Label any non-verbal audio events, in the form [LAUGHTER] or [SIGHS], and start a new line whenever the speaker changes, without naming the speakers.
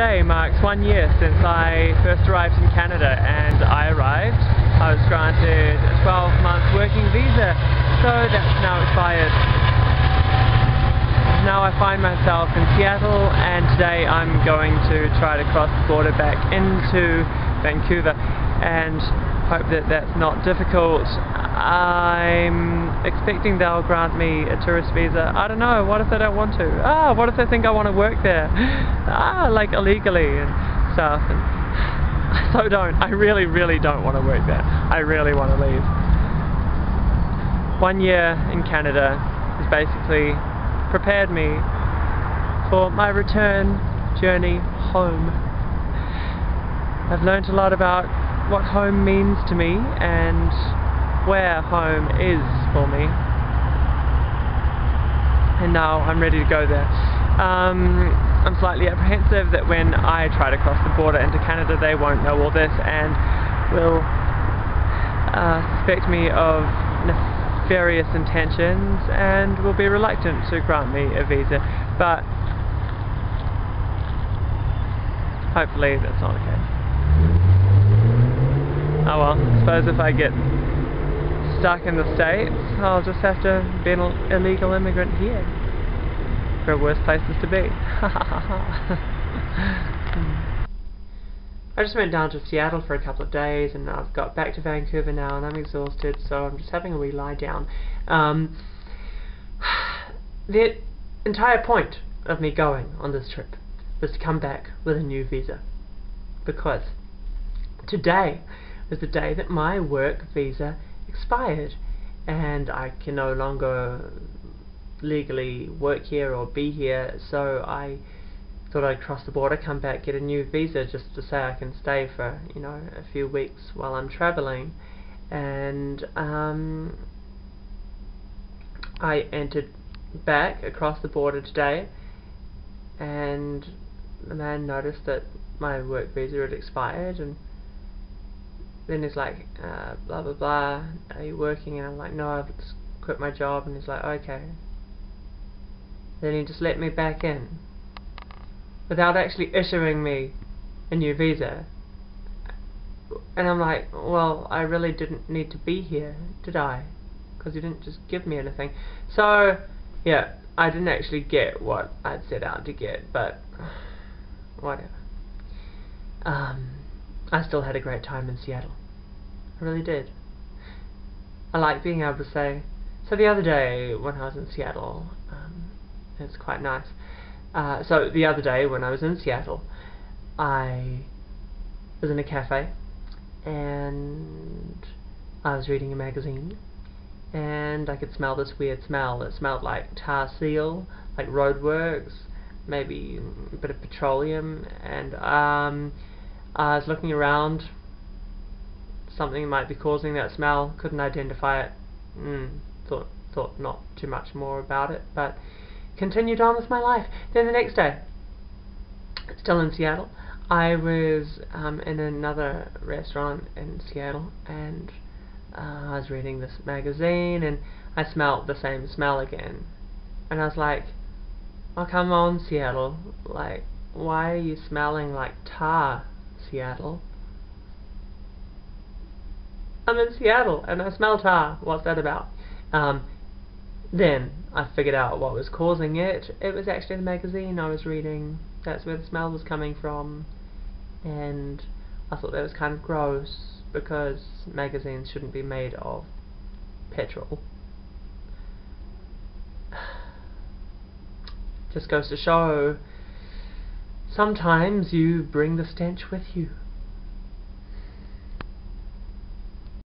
Today marks one year since I first arrived in Canada and I arrived. I was granted a 12 month working visa, so that's now expired. Now I find myself in Seattle and today I'm going to try to cross the border back into Vancouver and hope that that's not difficult. I'm expecting they'll grant me a tourist visa. I don't know, what if they don't want to? Ah, what if they think I want to work there? [LAUGHS] Ah, like illegally and stuff. And [LAUGHS] so don't. I really, really don't want to work there. I really want to leave. One year in Canada has basically prepared me for my return journey home. I've learned a lot about what home means to me and where home is for me. And now I'm ready to go there. Um, I'm slightly apprehensive that when I try to cross the border into Canada they won't know all this and will uh, suspect me of nefarious intentions and will be reluctant to grant me a visa. But hopefully that's not the case. Oh well, I suppose if I get stuck in the States, I'll just have to be an illegal immigrant here. For worse places to be. [LAUGHS] I just went down to Seattle for a couple of days and I've got back to Vancouver now and I'm exhausted so I'm just having a wee lie down. Um, [SIGHS] the entire point of me going on this trip was to come back with a new visa. Because today was the day that my work visa expired and I can no longer legally work here or be here. So I thought I'd cross the border, come back, get a new visa just to say I can stay for, you know, a few weeks while I'm travelling and um, I entered back across the border today and the man noticed that my work visa had expired and then he's like, uh, blah blah blah, are you working? And I'm like, no, I've quit my job. And he's like, okay. Then he just let me back in without actually issuing me a new visa. And I'm like, well, I really didn't need to be here, did I? Because he didn't just give me anything. So, yeah, I didn't actually get what I'd set out to get, but [SIGHS] whatever. Um, I still had a great time in Seattle. I really did. I like being able to say, so the other day when I was in Seattle, um, it's quite nice. Uh, so the other day when I was in Seattle, I was in a cafe and I was reading a magazine and I could smell this weird smell. It smelled like tar seal, like roadworks, maybe a bit of petroleum and um, I was looking around something might be causing that smell. Couldn't identify it. Mm, thought thought not too much more about it, but continued on with my life. Then the next day, still in Seattle, I was um, in another restaurant in Seattle, and uh, I was reading this magazine, and I smelled the same smell again, and I was like, "Oh come on, Seattle! Like, why are you smelling like tar, Seattle?" I'm in Seattle and I smell tar. What's that about? Um, then I figured out what was causing it. It was actually the magazine I was reading. That's where the smell was coming from. And I thought that was kind of gross because magazines shouldn't be made of petrol. [SIGHS] Just goes to show sometimes you bring the stench with you.